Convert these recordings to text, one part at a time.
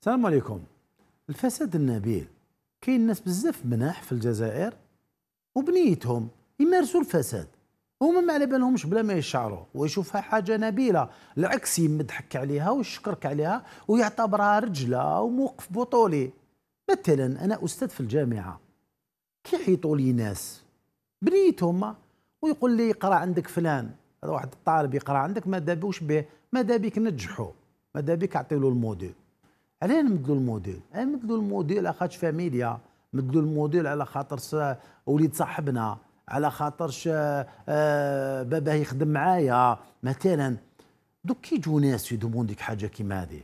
السلام عليكم. الفساد النبيل كاين ناس بزاف مناح في الجزائر وبنيتهم يمارسوا الفساد هما ما على بالهمش بلا ما يشعروا ويشوفها حاجة نبيلة العكس يمدحك عليها ويشكرك عليها ويعتبرها رجلة وموقف بطولي. مثلا أنا أستاذ في الجامعة كيعيطوا لي ناس بنيتهم ويقول لي اقرأ عندك فلان هذا واحد الطالب يقرأ عندك ماذا بوش به؟ مادابيك نجحوا؟ مادابيك اعطي له ال module؟ علاه نمدلو ال module نمدلو ال module على خاطر فاميليا نمدلو ال module على خاطر وليد صاحبنا على خاطرش آه، باباه يخدم معايا. مثلا donc كي يجوا ناس ي demandé وك حاجة كيما هذه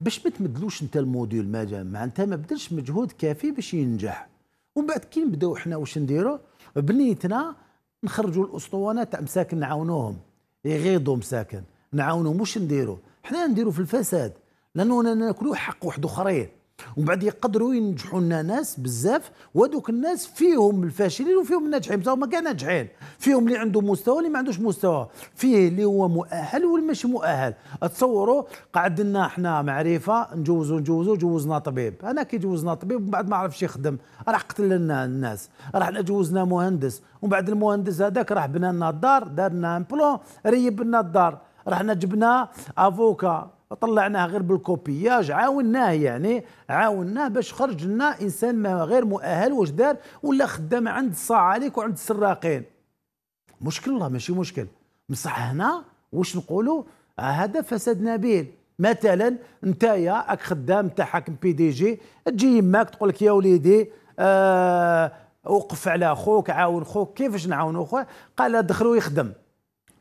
باش ما تمدلوش انت ال module ما معناتها ما بدلش مجهود كافي باش ينجح. ومن بعد كي نبداو حنا واش نديرو؟ بنيتنا نخرجوا الأسطوانة تاع مساكن نعاونوهم يغيضوا مساكن نعاونوهم. واش نديرو؟ حنا نديرو في الفساد. لأنه ناكلوا حق واحد اخرين ومن بعد يقدروا ينجحوا لنا ناس بزاف وهذوك الناس فيهم الفاشلين وفيهم الناجحين. بصح هما كاع ناجحين. فيهم اللي عنده مستوى اللي ما عندوش مستوى. فيه اللي هو مؤهل واللي ماشي مؤهل. تصوروا قعد لنا إحنا معرفة نجوزوا نجوزوا جوزنا طبيب. أنا كي جوزنا طبيب ومن بعد ما عرفش يخدم راح قتل لنا الناس. راح جوزنا مهندس. ومن بعد المهندس هذاك راح بنى لنا الدار دار لنا بلون ريب لنا الدار رحنا جبنا افوكا. طلعناه غير بالكوبياج عاوناه يعني عاوناه باش خرج لنا إنسان ما غير مؤهل واش دار ولا خدام عند الصعاليك وعند السراقين مشكل الله ماشي مشكل. بصح هنا واش نقولوا؟ آه هذا فساد نبيل. مثلا نتايا راك خدام تاع حاكم PDG تجي يماك تقول لك يا وليدي آه وقف على خوك عاون خوك كيفاش نعاونو خوك قال دخلوا يخدم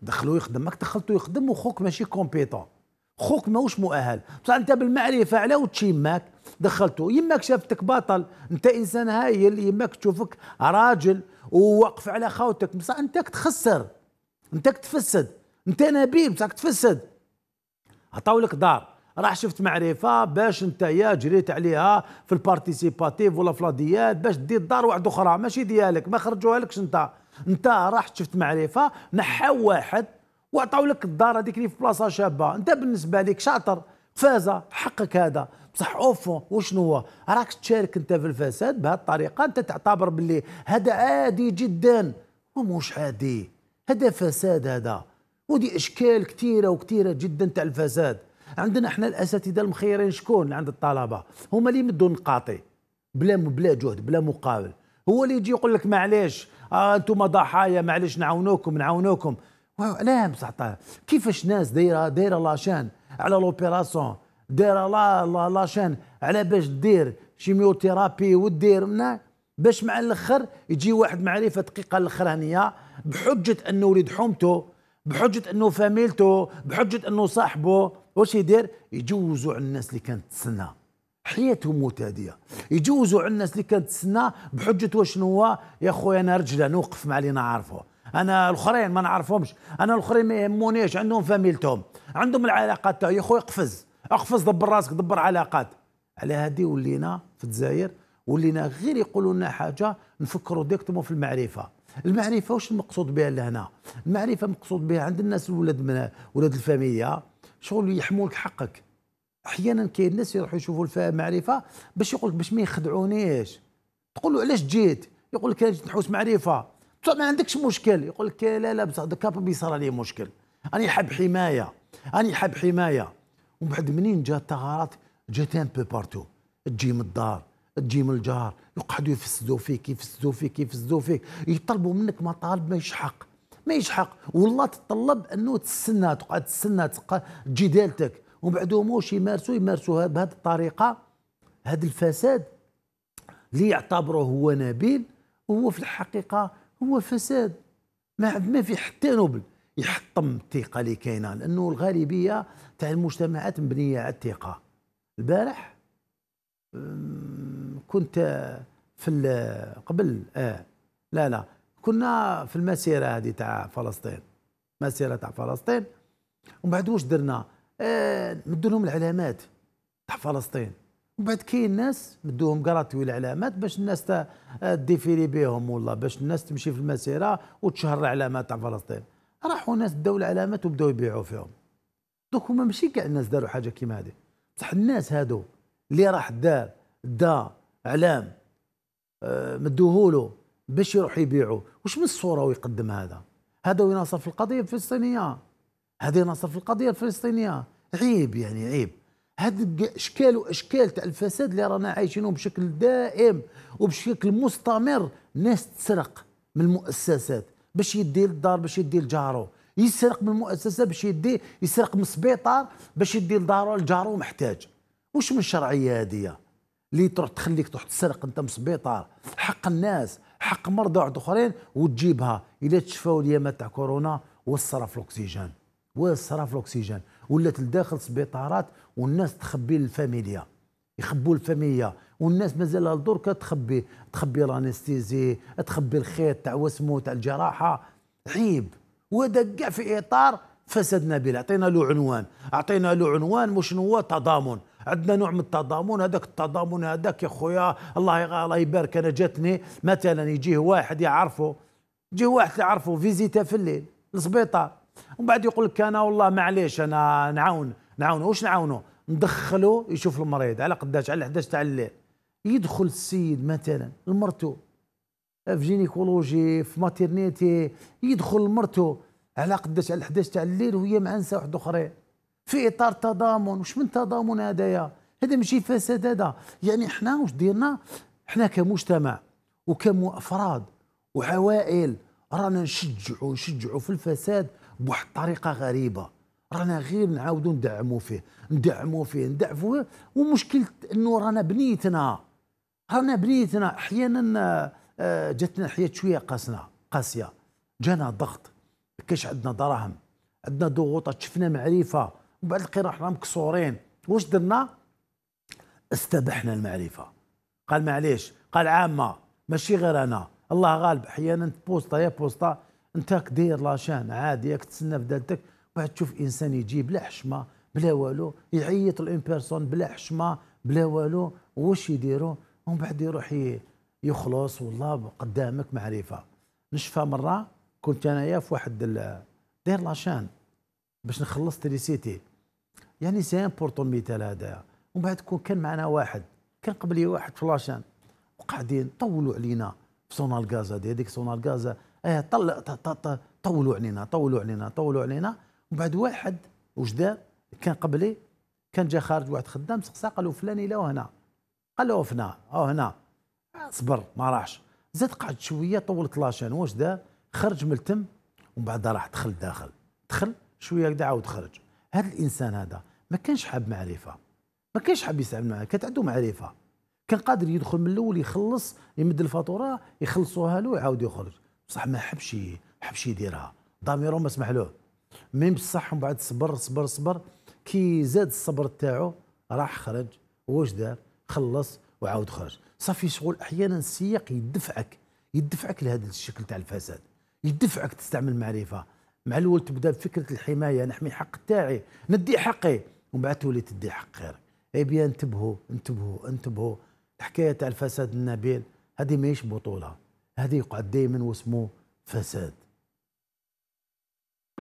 دخلوا يخدم ماك دخلتو يخدم وخوك ماشي compétent. خوك ماهوش مؤهل. بصح أنت بالمعرفة على وتشي يماك دخلته يماك شافتك بطل أنت إنسان هايل يماك تشوفك راجل وواقف على خوتك بصح انت تخسر انت تفسد. أنت نبيل بصح تفسد. عطاو لك دار. راح شفت معرفة باش أنت يا جريت عليها في ال participatif ولا في l'AADL باش دير دار واحدة أخرى. ماشي ديالك ما خرجوها لكش أنت. أنت راح شفت معرفة نحاو واحد وعطاو لك الدار هذيك اللي في بلاصة شابة. انت بالنسبة لك شاطر فازه حقك هذا. بصح au fond وشنو هو؟ راك تشارك انت في الفساد بهذه الطريقة. انت تعتبر باللي هذا عادي جدا. ومش عادي. هذا فساد هذا. ودي إشكال كثيرة وكثيرة جدا تاع الفساد. عندنا إحنا الأساتذة المخيرين شكون عند الطلبة؟ هما اللي يمدوا نقاطي. بلا بلا جهد بلا مقابل. هو اللي يجي يقول لك معليش آه أنتم ضحايا معليش نعاونوكم نعاونوكم. لا بصح كيفاش ناس دايره دايرة لاشان على لوبيراسيون دايرة لا لاشان على باش دير شيميوثيرابي ودير باش مع الأخر يجي واحد معرفة دقيقة الأخرانية بحجة أنه وليد حومته بحجة أنه فاميلته بحجة أنه صاحبه واش يدير؟ يجوزوا على الناس اللي كانت تسنى. حياتهم متاديه يجوزوا على الناس اللي كانت تسنى بحجة واش هو؟ يا خويا أنا رجلة نوقف مع اللي نعرفه أنا الآخرين ما نعرفهمش. أنا الآخرين ما يهمونيش عندهم فاميلتهم. عندهم العلاقات يا خويا اقفز. اقفز دبر راسك دبر علاقات. على هذه ولينا في الجزائر ولينا غير يقولوا لنا حاجة نفكروا directement في المعرفة. المعرفة واش المقصود بها لهنا؟ المعرفة مقصود بها عند الناس الولاد من ولاد الفاميليا. شغل يحمولك حقك. أحيانا كاين الناس يروحوا يشوفوا المعرفة باش يقول لك باش ما يخدعونيش. تقول له علاش جيت؟ يقول لك نحوس معرفة. ما عندكش مشكل. يقول لك لا لا بصح des cas بيصير عليه مشكل. راني حاب حماية. راني حاب حماية. ومن بعد منين جات الثغرات جات ان بو بارتو. تجي من الدار تجي من الجار يقعدوا يفسدوا فيك يفسدوا فيك يفسدوا فيك. يطلبوا منك مطالب ما يشحق. ما يشحق. والله تطلب أنه تستنى تقعد تستنى تجي دالتك ومن بعد موش يمارسوا يمارسوا بهذه الطريقة. هذا الفساد اللي يعتبره هو نبيل. وهو في الحقيقة هو فساد. ما ما في حتى نوبل يحطم الثقة اللي كاينة لأنه الغالبية تاع المجتمعات مبنية على الثقة. البارح كنت في قبل آه لا لا كنا في المسيرة هذه تاع فلسطين. مسيرة تاع فلسطين. ومن بعد واش درنا؟ آه مدوا لهم العلامات تاع فلسطين. ومن بعد كاين ناس مدوهم قراطي العلامات باش الناس تديفيري بهم والله باش الناس تمشي في المسيرة وتشهر العلامات تاع فلسطين. راحوا ناس داو العلامات وبداو يبيعوا فيهم. دوك هما ماشي كاع الناس داروا حاجة كيما هذه بصح الناس هادو اللي راح دار دا اعلام آه، مدوهوله باش يروح يبيعه وش من الصورة ويقدم هذا؟ هذا يناصر في القضية الفلسطينية. هذا يناصر في القضية الفلسطينية. عيب يعني عيب. هاد إشكال وإشكال تاع الفساد اللي رانا عايشينهم بشكل دائم وبشكل مستمر. ناس تسرق من المؤسسات باش يدي للدار باش يدي لجارو يسرق من المؤسسة باش يدي يسرق من السبيطار باش يدي لدارو لجارو محتاج. وش من شرعيه هذه؟ اللي تروح تخليك تروح تسرق أنت من السبيطار حق الناس حق مرضى واحد أخرين وتجيبها. إلا تشفاو اليامات تاع كورونا والصرف الأكسجين. والصرف الأكسجين ولات لداخل السبيطارات والناس تخبي الفاميليا يخبوا الفاميليا والناس مازال الدور كتخبي تخبي ال anesthésie تخبي الخيط تاع واسمو تاع الجراحة. عيب. وهذا كاع في إطار فساد نبيل. عطينا له عنوان. عطينا له عنوان مش هو؟ تضامن عندنا نوع من التضامن. هذاك التضامن هذاك يا خويا الله الله يبارك. أنا جاتني مثلا يجيه واحد يعرفه يجيه واحد يعرفه فيزيتا في الليل للسبيطار ومن بعد يقول لك أنا والله معليش أنا نعاون نعاونه واش نعاونه ندخله يشوف المريض. على قداش؟ على 11 تاع الليل. يدخل السيد مثلا لمرته في gynécologie في maternité يدخل لمرته على قداش؟ على 11 تاع الليل وهي مع نساء واحد أخرين. في إطار تضامن. واش من تضامن هذايا هذا ماشي فساد هذا. يعني إحنا واش ديرنا؟ إحنا كمجتمع وكافراد وعوائل رانا نشجعوا نشجعوا في الفساد بواحد الطريقة غريبة. رانا غير نعاودوا ندعموا فيه ندعموا فيه ندعموا فيه. ومشكلة إنه رانا بنيتنا رانا بنيتنا. أحيانا آه، جاتنا حياة شوية قاسنا قاسية. جانا ضغط. كاش عندنا دراهم عندنا ضغوطات شفنا معرفة. ومن بعد لقينا راحنا مكسورين. واش درنا؟ استبحنا المعرفة. قال معليش قال عامة ماشي غير أنا. الله غالب أحيانا بوسطه يا بوسطة. انت داير la chaîne عادي ياك تسنى في دالتك بعد تشوف إنسان يجي بلا حشمة بلا والو يعيط ل une personne بلا حشمة بلا والو واش يديروا ومن بعد يروح يخلص والله قدامك معرفة. نشفى مرة كنت انايا في واحد داير la chaîne باش نخلص تريسيتي. يعني c'est important مثال هذا. ومن بعد كان معنا واحد كان قبلي واحد في la chaîne وقاعدين طولوا علينا. سونال غازا دي هذيك سونال غازا آه طل طولوا علينا طولوا علينا طولوا علينا. ومن بعد واحد واش دار؟ كان قبلي كان جا خارج واحد خدام سقسا قال له فلان إلى هنا. قال له هنا أو هنا. صبر ما راحش. زاد قعد شوية طولت la chaîne واش دار؟ خرج من التم ومن بعد راح دخل داخل. دخل شوية كدا عاود خرج. هذا الإنسان هذا ما كانش حاب معرفة. ما كانش حاب يسأل معرفة كانت عنده معرفة. كان قادر يدخل من الأول يخلص يمد الفاتورة يخلصوها له ويعاود يخرج. بصح ما حبش حبش يديرها. ضميره ما سمح له. ميم بصح ومن بعد صبر صبر صبر. كي زاد الصبر تاعو راح خرج. واش دار؟ خلص وعاود خرج. صافي شغل أحيانا السياق يدفعك يدفعك لهذا الشكل تاع الفساد. يدفعك تستعمل معرفه مع الأول تبدا بفكرة الحماية نحمي حق تاعي ندي حقي. ومن بعد تولي تدي حق غيرك. اي بيان انتبهوا انتبهوا انتبهوا. الحكاية تاع الفساد النبيل. هذه ماهيش بطولة. هذه يقعد دائما واسمه فساد.